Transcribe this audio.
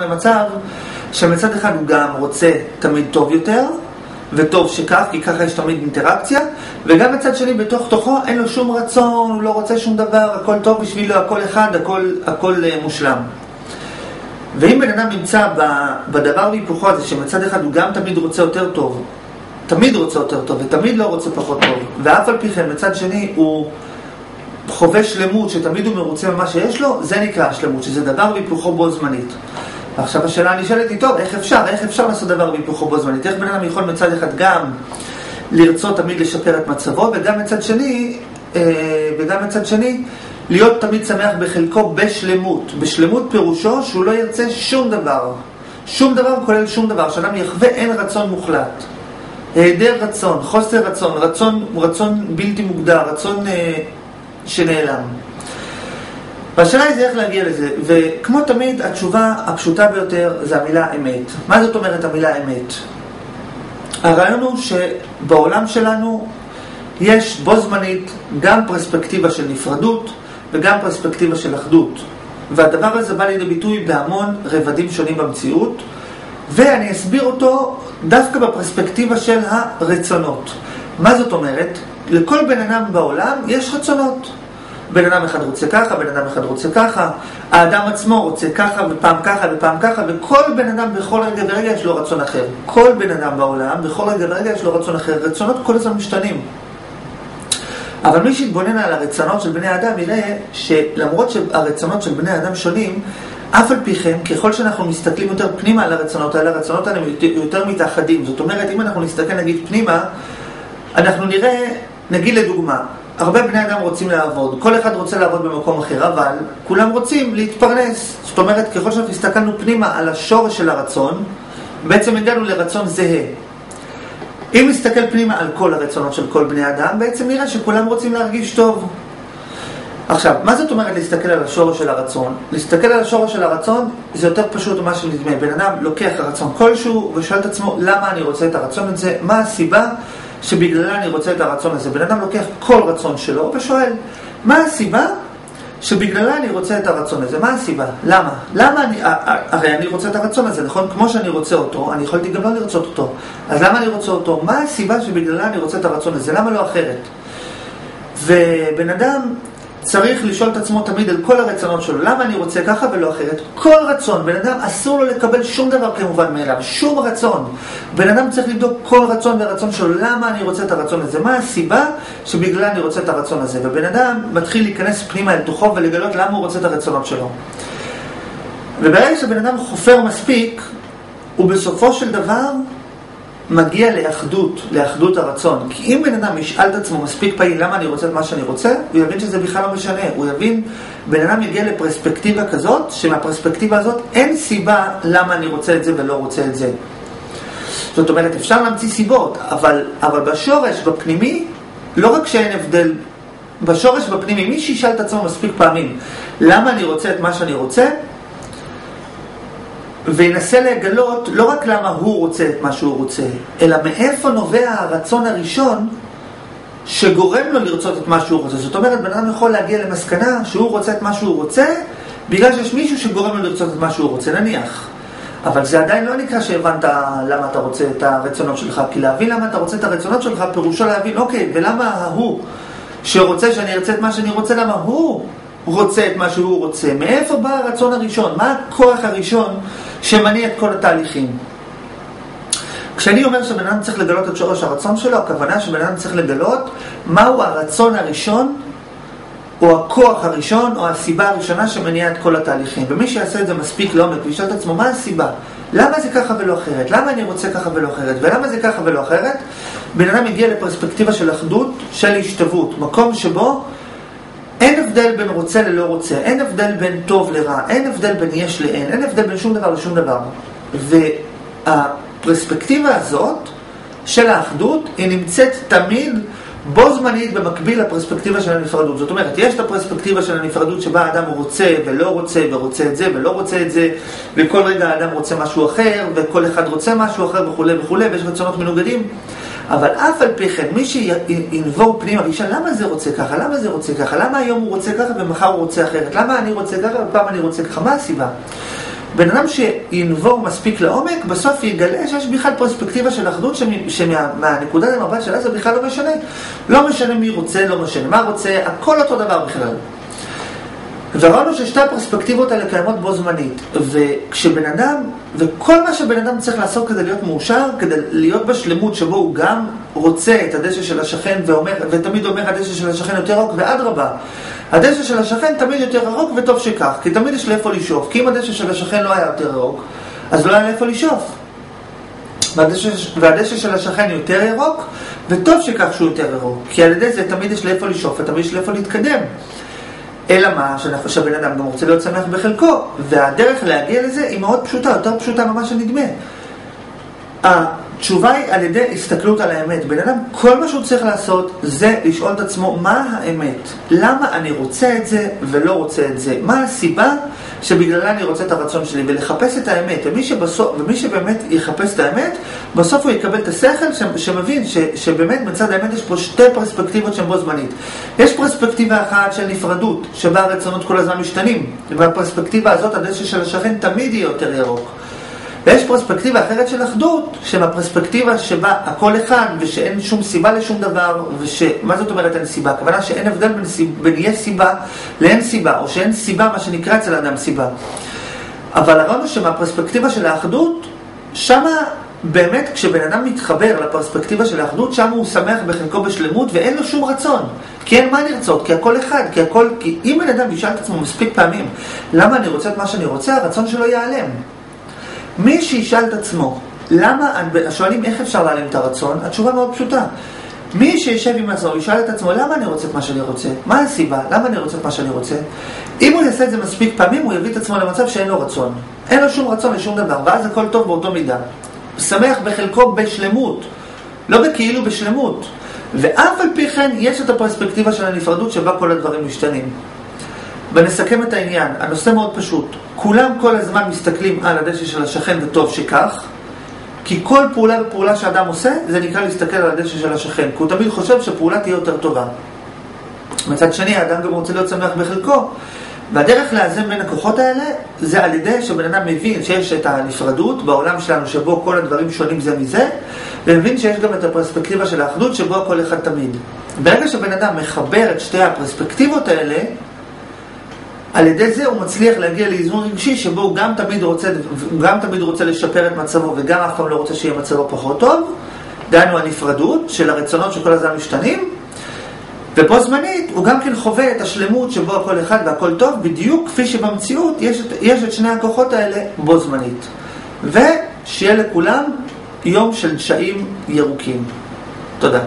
למצב שמצד אחד הוא גם רוצה תמיד טוב יותר, וטוב שכך, כי ככה יש תמיד אינטראקציה, וגם מצד שני בתוך תוכו אין לו שום רצון, הוא לא רוצה שום דבר, הכל טוב בשבילו, הכל אחד, הכל, הכל מושלם. ואם בן אדם נמצא בדבר והיפוכו הזה, שמצד אחד הוא גם תמיד רוצה יותר טוב, תמיד רוצה יותר טוב, ותמיד לא רוצה פחות טוב, ואף על פי כן מצד שני הוא חווה שלמות, שתמיד הוא מרוצה ממה שיש לו, זה נקרא שלמות, שזה דבר והיפוכו בו זמנית. עכשיו השאלה הנשאלת היא, טוב, איך אפשר? איך אפשר לעשות דבר והיפוכו בו זמנית? איך בן אדם יכול מצד אחד גם לרצות תמיד לשפר את מצבו, וגם מצד שני, אה, וגם מצד שני, להיות תמיד שמח בחלקו בשלמות. בשלמות פירושו שהוא לא ירצה שום דבר. שום דבר כולל שום דבר. שאדם יחווה אין רצון מוחלט. היעדר רצון, חוסר רצון, רצון, רצון בלתי מוגדר, רצון אה, שנעלם. והשאלה היא זה איך להגיע לזה, וכמו תמיד התשובה הפשוטה ביותר זה המילה אמת. מה זאת אומרת המילה אמת? הרעיון הוא שבעולם שלנו יש בו זמנית גם פרספקטיבה של נפרדות וגם פרספקטיבה של אחדות. והדבר הזה בא לידי ביטוי בהמון רבדים שונים במציאות, ואני אסביר אותו דווקא בפרספקטיבה של הרצונות. מה זאת אומרת? לכל בן אדם בעולם יש רצונות. בן אדם אחד רוצה ככה, בן אדם אחד רוצה ככה, האדם עצמו רוצה ככה ופעם ככה ופעם ככה, וכל בן אדם בכל רגע ורגע יש לו רצון אחר. כל בן אדם בעולם, בכל רגע ורגע יש לו רצון אחר. רצונות כל הזמן משתנים. אבל מי שיתבונן על הרצונות של בני האדם יראה שלמרות שהרצונות של בני האדם שונים, אף על פי כן, ככל שאנחנו מסתכלים יותר פנימה על הרצונות האלה, הרצונות האלה יותר מתאחדים. זאת אומרת, אם אנחנו נסתכל נגיד פנימה, אנחנו נראה, נגיד לדוגמה, הרבה בני אדם רוצים לעבוד, כל אחד רוצה לעבוד במקום אחר, אבל כולם רוצים להתפרנס. זאת אומרת, ככל שאנחנו הסתכלנו פנימה על השורש של הרצון, בעצם הגענו לרצון זהה. אם נסתכל פנימה על כל הרצונות של כל בני אדם, בעצם נראה שכולם רוצים להרגיש טוב. עכשיו, מה זאת אומרת להסתכל על השורש של הרצון? להסתכל על השורש של הרצון זה יותר פשוט ממה שנדמה. בן אדם לוקח רצון כלשהו ושואל את עצמו למה אני רוצה את הרצון הזה, מה הסיבה שבגללה אני רוצה את הרצון הזה. בן אדם לוקח כל רצון שלו ושואל, מה הסיבה שבגללה אני רוצה את הרצון הזה? מה הסיבה? למה? למה אני, הרי אני רוצה את הרצון הזה, נכון? כמו שאני רוצה אותו, אני יכולתי גם לא לרצות אותו. אז למה אני רוצה אותו? מה הסיבה שבגללה אני רוצה את הרצון הזה? למה לא אחרת? ובן אדם צריך לשאול את עצמו תמיד על כל הרצונות שלו, למה אני רוצה ככה ולא אחרת? כל רצון, בן אדם אסור לו לקבל שום דבר כמובן מאליו, שום רצון. בן אדם צריך לבדוק כל רצון ורצון שלו, למה אני רוצה את הרצון הזה? מה הסיבה שבגללה אני רוצה את הרצון הזה? ובן אדם מתחיל להיכנס פנימה אל תוכו ולגלות למה הוא רוצה את הרצונות שלו. וברגע שבן אדם חופר מספיק, הוא בסופו של דבר מגיע לאחדות, לאחדות הרצון. כי אם בן אדם ישאל את עצמו מספיק פעיל למה אני רוצה את מה שאני רוצה, הוא יבין שזה בכלל לא משנה. הוא יבין, בן אדם יגיע לפרספקטיבה כזאת, שמהפרספקטיבה הזאת אין סיבה למה אני רוצה את זה ולא רוצה את זה. זאת אומרת, אפשר להמציא סיבות, אבל, אבל בשורש, בפנימי, לא רק שאין הבדל, בשורש, בפנימי, מי שישאל את עצמו מספיק פעמים למה אני רוצה את מה שאני רוצה, וינסה לגלות לא רק למה הוא רוצה את מה שהוא רוצה, אלא מאיפה נובע הרצון הראשון שגורם לו לרצות את מה שהוא רוצה. זאת אומרת, בן אדם יכול להגיע למסקנה שהוא רוצה את מה שהוא רוצה בגלל שיש מישהו שגורם לו לרצות את מה שהוא רוצה, נניח. אבל זה עדיין לא נקרא שהבנת למה אתה רוצה את הרצונות שלך, כי להבין למה אתה רוצה את הרצונות שלך פירושו להבין, אוקיי, ולמה ההוא שרוצה שאני ארצה את מה שאני רוצה, למה הוא רוצה את מה שהוא רוצה? מאיפה בא הרצון הראשון? מה הכוח הראשון שמניע את כל התהליכים? כשאני אומר שבן אדם צריך לגלות את שורש הרצון שלו, הכוונה שבן אדם צריך לגלות מהו הרצון הראשון, או הכוח הראשון, או הסיבה הראשונה שמניעה את כל התהליכים. ומי שיעשה את זה מספיק לעומק וישאל את עצמו, מה הסיבה? למה זה ככה ולא אחרת? למה אני רוצה ככה ולא אחרת? ולמה זה ככה ולא אחרת? בן אדם מגיע לפרספקטיבה של אחדות, של השתוות, מקום שבו הבדל בין רוצה ללא רוצה, אין הבדל בין טוב לרע, אין הבדל בין יש לאין, אין הבדל בין שום דבר לשום דבר. והפרספקטיבה הזאת של האחדות, היא נמצאת תמיד בו זמנית במקביל לפרספקטיבה של הנפרדות. זאת אומרת, יש את הפרספקטיבה של הנפרדות שבה האדם רוצה ולא רוצה ורוצה את זה ולא רוצה את זה וכל רגע האדם רוצה משהו אחר וכל אחד רוצה משהו אחר וכולי וכולי ויש רצונות מנוגדים. אבל אף על פי כן, מי שינבור פנימה וישאל למה זה רוצה ככה, למה זה רוצה ככה, למה היום הוא רוצה ככה ומחר הוא רוצה אחרת, למה אני רוצה ככה? ופעם אני רוצה ככה, מה הסיבה? בן אדם שינבור מספיק לעומק, בסוף יגלה שיש בכלל פרספקטיבה של אחדות שמהנקודה למבט שלה זה בכלל לא משנה. לא משנה מי רוצה, לא משנה מה רוצה, הכל אותו דבר בכלל. וראינו ששתי הפרספקטיבות האלה קיימות בו זמנית, וכשבן אדם, וכל מה שבן אדם צריך לעשות כדי להיות מאושר, כדי להיות בשלמות שבו הוא גם רוצה את הדשא של השכן ואומר, ותמיד אומר הדשא של השכן יותר רחוק, ואדרבה, הדשא של השכן תמיד יותר רחוק וטוב שכך, כי תמיד יש לאיפה לשאוף, כי אם הדשא של השכן לא היה יותר רחוק, אז לא היה לאיפה לשאוף. והדשא, של השכן יותר ירוק, וטוב שכך שהוא יותר ירוק, כי על ידי זה תמיד יש לאיפה לשאוף ותמיד יש לאיפה להתקדם. אלא מה, שהבן אדם גם רוצה להיות שמח בחלקו, והדרך להגיע לזה היא מאוד פשוטה, יותר פשוטה ממה שנדמה. התשובה היא על ידי הסתכלות על האמת. בן אדם, כל מה שהוא צריך לעשות זה לשאול את עצמו מה האמת. למה אני רוצה את זה ולא רוצה את זה? מה הסיבה שבגללה אני רוצה את הרצון שלי? ולחפש את האמת. ומי, שבסוף, ומי שבאמת יחפש את האמת, בסוף הוא יקבל את השכל ש, שמבין ש, שבאמת מצד האמת יש פה שתי פרספקטיבות שהן בו זמנית. יש פרספקטיבה אחת של נפרדות, שבה הרצונות כל הזמן משתנים. ובפרספקטיבה הזאת הדשא של השכן תמיד יהיה יותר ירוק. ויש פרספקטיבה אחרת של אחדות, של הפרספקטיבה שבה הכל אחד ושאין שום סיבה לשום דבר, ומה זאת אומרת אין סיבה? הכוונה שאין הבדל בין, סיב, בין יש סיבה לאין סיבה, או שאין סיבה, מה שנקרא אצל האדם סיבה. אבל הרעיון הוא שמהפרספקטיבה של האחדות, שמה באמת כשבן אדם מתחבר לפרספקטיבה של האחדות, שם הוא שמח בחלקו בשלמות ואין לו שום רצון. כי אין מה לרצות, כי הכל אחד, כי הכל... כי אם בן אדם ישאל את עצמו מספיק פעמים למה אני רוצה את מה שאני רוצה, הרצון שלו ייעלם. מי שישאל את עצמו, למה, שואלים איך אפשר להעלים את הרצון, התשובה מאוד פשוטה. מי שישב עם עצמו וישאל את עצמו למה אני רוצה את מה שאני רוצה, מה הסיבה, למה אני רוצה את מה שאני רוצה, אם הוא יעשה את זה מספיק פעמים הוא יביא את עצמו למצב שאין לו רצון. אין לו שום רצון לשום דבר, ואז הכל טוב באותו מידה. שמח בחלקו בשלמות, לא בכאילו בשלמות. ואף על פי כן יש את הפרספקטיבה של הנפרדות שבה כל הדברים משתנים. ונסכם את העניין, הנושא מאוד פשוט. כולם כל הזמן מסתכלים על הדשא של השכן וטוב שכך, כי כל פעולה ופעולה שאדם עושה, זה נקרא להסתכל על הדשא של השכן, כי הוא תמיד חושב שפעולה תהיה יותר טובה. מצד שני, האדם גם רוצה להיות שמח בחלקו, והדרך לאזן בין הכוחות האלה, זה על ידי שבן אדם מבין שיש את הנפרדות בעולם שלנו, שבו כל הדברים שונים זה מזה, ומבין שיש גם את הפרספקטיבה של האחדות, שבו הכל אחד תמיד. ברגע שבן אדם מחבר את שתי הפרספקטיבות האלה, על ידי זה הוא מצליח להגיע לאיזון רגשי שבו הוא גם תמיד רוצה, גם תמיד רוצה לשפר את מצבו וגם אף פעם לא רוצה שיהיה מצבו פחות טוב, דהיינו הנפרדות של הרצונות שכל הזמן משתנים, ובו זמנית הוא גם כן חווה את השלמות שבו הכל אחד והכל טוב, בדיוק כפי שבמציאות יש את, יש את שני הכוחות האלה בו זמנית. ושיהיה לכולם יום של דשאים ירוקים. תודה.